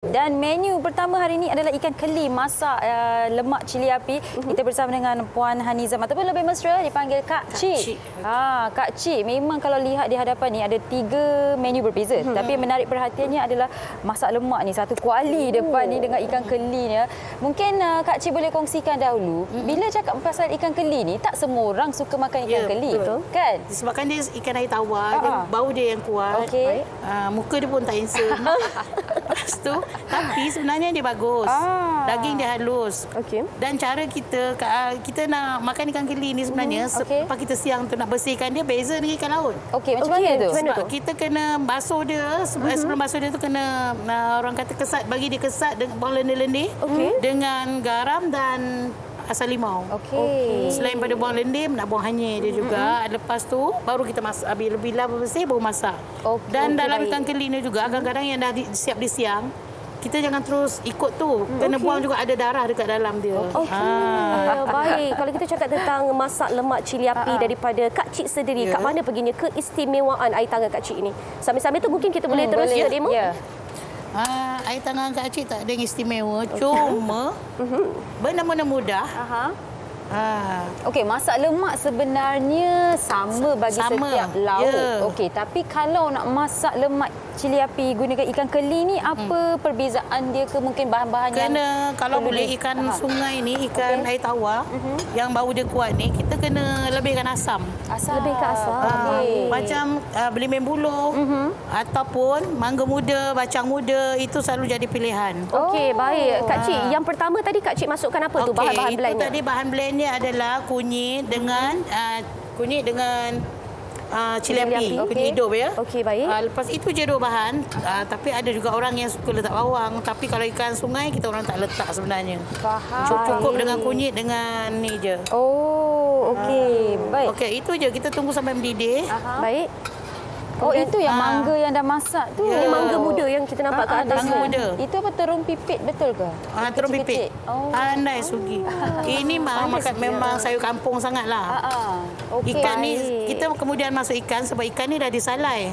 Dan menu pertama hari ini adalah ikan keli masak uh, lemak cili api. Uh-huh. Kita bersama dengan Puan Hanizam ataupun lebih mesra dipanggil Kak Cik. Kak Cik. Ha, Kak Cik memang kalau lihat di hadapan ni ada tiga menu berbeza. Uh-huh. Tapi yang menarik perhatiannya adalah masak lemak ni satu kuali uh. depan ni dengan ikan keli ni. Ya. Mungkin uh, Kak Cik boleh kongsikan dahulu uh-huh. bila cakap pasal ikan keli ni tak semua orang suka makan ikan ya, keli. Betul. Kan? Disebabkan dia ikan air tawar, uh-huh. bau dia yang kuat. Okay. Uh, muka dia pun tak handsome. Lepas tu tapi sebenarnya dia bagus. Ah. Daging dia halus. Okey. Dan cara kita ah, kita nak makan ikan keli ni sebenarnya hmm. okay. lepas kita siang tu nak bersihkan dia beza dengan ikan laut. Okey, macam okay. mana tu? Sebab tu? kita kena basuh dia sebelum, uh-huh. sebelum basuh dia tu kena uh, orang kata kesat bagi dia kesat dengan bawang lendir-lendir okay. dengan garam dan asam limau. Okey. Okay. Selain pada buang lendir, nak buang hanyir dia juga. Mm-hmm. Lepas tu, baru kita masak. Habis lebih lama bersih, baru masak. Okay. Dan okay, dalam baik. ikan keli ni juga, kadang-kadang yang dah di, siap di siang, kita jangan terus ikut tu. Kena okay. buang juga ada darah dekat dalam dia. Okey. Ha. Baik. Kalau kita cakap tentang masak lemak cili api Ha-ha. daripada Kak Cik sendiri, yeah. kat mana perginya keistimewaan air tangan Kak Cik ini? Sambil-sambil tu mungkin kita boleh hmm, terus boleh. demo. Ya. Yeah. Ha, air tangan Kak Cik tak ada yang istimewa. Okay. Cuma, uh-huh. benda-benda mudah. Aha. Ha. Okey, masak lemak sebenarnya sama bagi sama. setiap lauk. Yeah. Okey, tapi kalau nak masak lemak cili api gunakan ikan keli ni apa hmm. perbezaan dia ke mungkin bahan-bahan yang kena kalau boleh ikan Faham. sungai ni ikan okay. air tawar uh-huh. yang bau dia kuat ni kita kena lebihkan asam asam lebihkan asam uh, okay. macam uh, belimbing buluh uh-huh. ataupun mangga muda bacang muda itu selalu jadi pilihan okey oh. baik kak cik uh. yang pertama tadi kak cik masukkan apa okay. tu bahan-bahan blendnya itu tadi bahan blendnya adalah kunyit dengan uh, kunyit dengan uh, cili api, api. Okay. hidup ya. Okey, baik. Uh, lepas itu je dua bahan. Uh, tapi ada juga orang yang suka letak bawang. Tapi kalau ikan sungai, kita orang tak letak sebenarnya. Faham. Cukup dengan kunyit dengan ni je. Oh, okey. Uh, baik. Okey, itu je. Kita tunggu sampai mendidih. Aha. Baik. Oh itu yang ha. mangga yang dah masak tu. Yeah. Ini mangga muda yang kita nampak ha, kat atas. Mangga muda. Itu apa terung pipit betul ke? Ah terung pipit. Oh. Andai sugi. Ini memang makan memang sayur kampung sangatlah. Ha ah. Okay. Ikan ni kita kemudian masuk ikan sebab ikan ni dah disalai.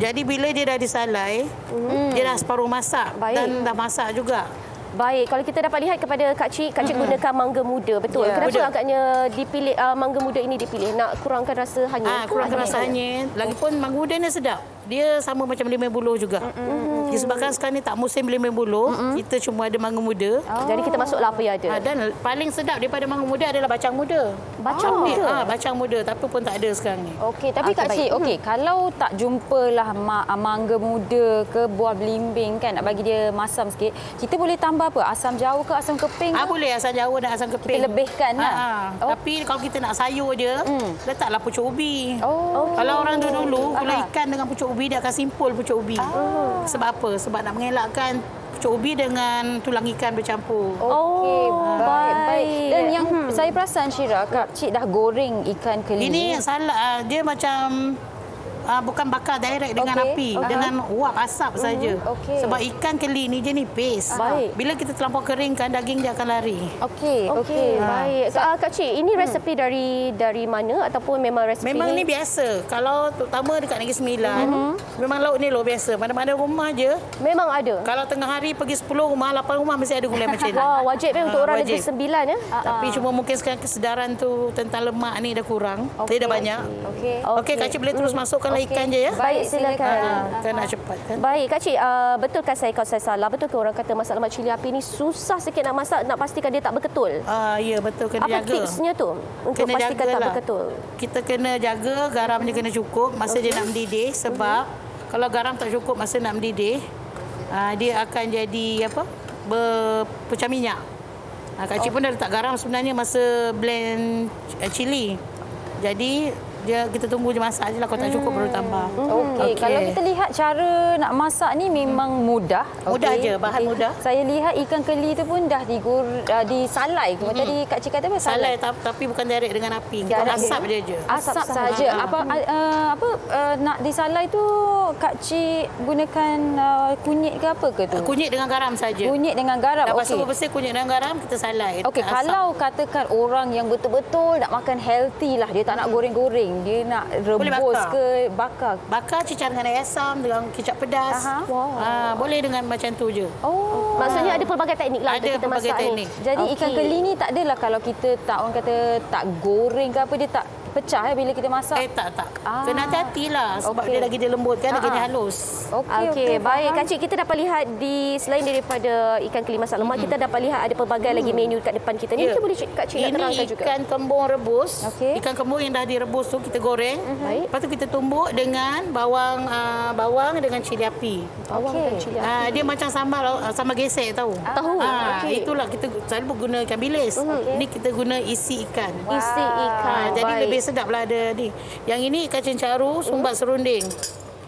Jadi bila dia dah disalai, hmm. dia dah separuh masak Baik. dan dah masak juga. Baik, kalau kita dapat lihat kepada Kak Cik, Kak Cik mm-hmm. gunakan mangga muda, betul. Yeah. Kenapa muda. agaknya dipilih uh, mangga muda ini dipilih? Nak kurangkan rasa hanyir? Ah, kurangkan rasa hanyir. Lagipun mangga muda ni sedap dia sama macam limau buluh juga. Mm-hmm. Disebabkan sekarang ni tak musim limau buluh, mm-hmm. kita cuma ada mangga muda. Oh. Jadi kita masuklah apa yang ada. Ha, dan paling sedap daripada mangga muda adalah bacang muda. Bacang oh. muda? Ha, bacang muda tapi pun tak ada sekarang ni. Okey, tapi okay, Kak Cik, okey, hmm. kalau tak jumpalah ma- mangga muda ke buah belimbing kan nak bagi dia masam sikit, kita boleh tambah apa? Asam jawa ke asam keping? Ah ha, boleh asam jawa dan asam keping. Kita lebihkan lah. Ha, oh. Tapi kalau kita nak sayur dia, hmm. letaklah pucuk ubi. Oh. Kalau orang dulu-dulu gulai ikan dengan pucuk ubi dia akan simpul pucuk ubi. Oh. Sebab apa? Sebab nak mengelakkan pucuk ubi dengan tulang ikan bercampur. Okey, oh, baik. baik. Dan yang hmm. saya perasan Syira, Kak Cik dah goreng ikan keli. Ini salah. Dia macam uh, bukan bakar direct dengan okay. api uh-huh. dengan uap asap uh-huh. saja. Okay. Sebab ikan keli ni je ni paste. Baik. Bila kita terlampau keringkan daging dia akan lari. Okey. Okey. Okay. Uh. Baik. So, uh, Kak Cik, ini resepi hmm. dari dari mana ataupun memang resepi Memang ni, biasa. Kalau terutama dekat Negeri Sembilan, uh-huh. memang lauk ni luar biasa. Mana-mana rumah je. Memang ada. Kalau tengah hari pergi 10 rumah, 8 rumah mesti ada gulai macam ni. Wah, wajib uh, untuk orang Negeri Sembilan ya. Uh-huh. Tapi cuma mungkin sekarang kesedaran tu tentang lemak ni dah kurang. Okay. Dia dah banyak. Okey. Okey, okay, Kak Cik boleh terus hmm. Masukkanlah okay. je ya. Baik, silakan. Ha, kan nak cepat kan. Baik, Kak Cik, uh, betul kan saya kalau saya salah? Betul ke orang kata masak lemak cili api ni susah sikit nak masak nak pastikan dia tak berketul? Ah, uh, ya betul kena Apa jaga. Apa tipsnya tu untuk kena pastikan tak lah. berketul? Kita kena jaga garamnya kena cukup masa okay. dia nak mendidih sebab uh-huh. kalau garam tak cukup masa nak mendidih, uh, dia akan jadi apa? berpecah minyak. Ha, Kak Cik oh. pun dah letak garam sebenarnya masa blend uh, cili. Jadi dia kita tunggu je masak aje lah kalau tak cukup hmm. baru tambah. Okey, okay. kalau kita lihat cara nak masak ni memang mudah. Mudah okay. je, bahan okay. mudah. Saya lihat ikan keli tu pun dah digur uh, disalai. Hmm. Tadi Kak Cik kata apa? Salai, salai tapi bukan direct dengan api. Bukan asap dia je. Asap, asap saja. Apa uh, apa uh, nak disalai tu Kak Cik gunakan uh, kunyit ke apa ke tu? Kunyit dengan garam saja. Kunyit dengan garam. Okay. tu bersih kunyit dengan garam kita salai. Okey, kalau katakan orang yang betul-betul nak makan healthy lah, dia tak nak hmm. goreng-goreng goreng, dia nak rebus bakar. ke bakar. Bakar cicah dengan asam dengan kicap pedas. Aha. Wow. Ah, boleh dengan macam tu je. Oh. Maksudnya ada pelbagai teknik lah Ada untuk kita pelbagai masak teknik. ni. Jadi ikan Okey. keli ni tak adalah kalau kita tak orang kata tak goreng ke apa dia tak pecah ya bila kita masak. Eh tak tak. Ah. Kena hati-hati lah sebab Okey. dia lagi dia lembut kan, lagi Ah, dia ah. halus. Okey Okey, baik. faham. Kak Cik, kita dapat lihat di selain daripada ikan keli masak lemak, kita dapat lihat ada pelbagai lagi menu kat depan kita. Ni Ya. mungkin boleh Cik- Kak Cik nak Ini terangkan juga. ikan kembung rebus. Okey. Ikan kembung yang dah direbus tu kita goreng. Baik. Lepas tu kita tumbuk dengan bawang uh, bawang dengan cili api. Bawang Okey. dan cili api. Ah, dia macam sambal uh, sambal gesek tahu. Tahu, Ah, okey. itulah kita selalu guna ikan bilis. Ini kita guna isi ikan. Isi ikan. Ah, jadi baik. lebih sedap lah ada ni. Yang ini ikan cencaru sumbat serunding.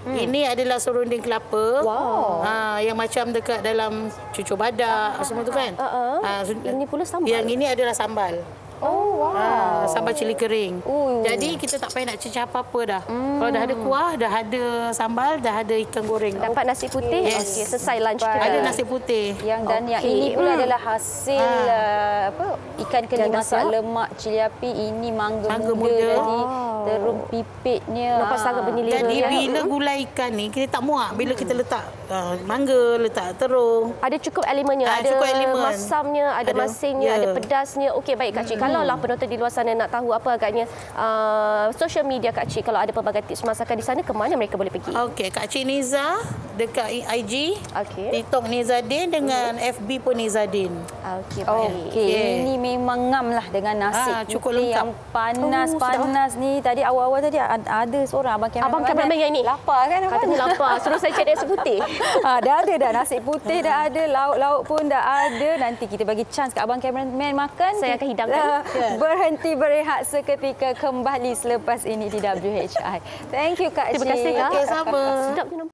Ini adalah serunding kelapa. Wow. Ah, yang macam dekat dalam cucur badak semua tu kan. Uh-uh. Ah, sun- Ini pula sambal. Yang ini adalah sambal. Oh, wow. Ah, sambal cili kering. Oh. Jadi kita tak payah nak cecah apa-apa dah. Kalau dah ada kuah, dah ada sambal, dah ada ikan goreng. Dapat nasi putih. Yes. Okey, selesai lunch kita. Ada nasi putih. Yang dan yang Okey. ini pula Hmm. adalah hasil Ah. uh, apa ikan keli Jangan masak siap. lemak cili api ini mangga, Mangga muda, muda. jadi terung pipitnya. Ah. sangat bernyelera. Jadi ya. bila gulai ikan ni kita tak muak bila kita letak uh, mangga, letak terung. Ada cukup elemennya, Ah, ada cukup elemen. masamnya, ada, Ada, masinnya, ya. ada pedasnya. Okey baik Kak Cik. Kalau lah penonton di luar sana nak tahu apa agaknya uh, social media Kak Cik kalau ada pelbagai tips masakan di sana ke mana mereka boleh pergi? Okey, Kak Cik Niza dekat IG, Okey. TikTok Nizadin dengan FB pun Nizadin. Okey baik. Okey, Okey. ini memang ngam lah dengan nasi Ah, cukup lengkap. yang panas-panas ni. Tadi awal-awal tadi ada, seorang abang kameraman. Abang kameraman yang ni? Lapar kan? abang? Katanya lapar. Suruh saya cari nasi putih. Ah, dah ada dah nasi putih dah ada, lauk-lauk pun dah ada. Nanti kita bagi chance kat abang cameraman makan. Saya akan hidangkan. Ah, Berhenti berehat seketika kembali selepas ini di WHI. Thank you Kak Terima kasih. Kak. Okey, sama. Nampak.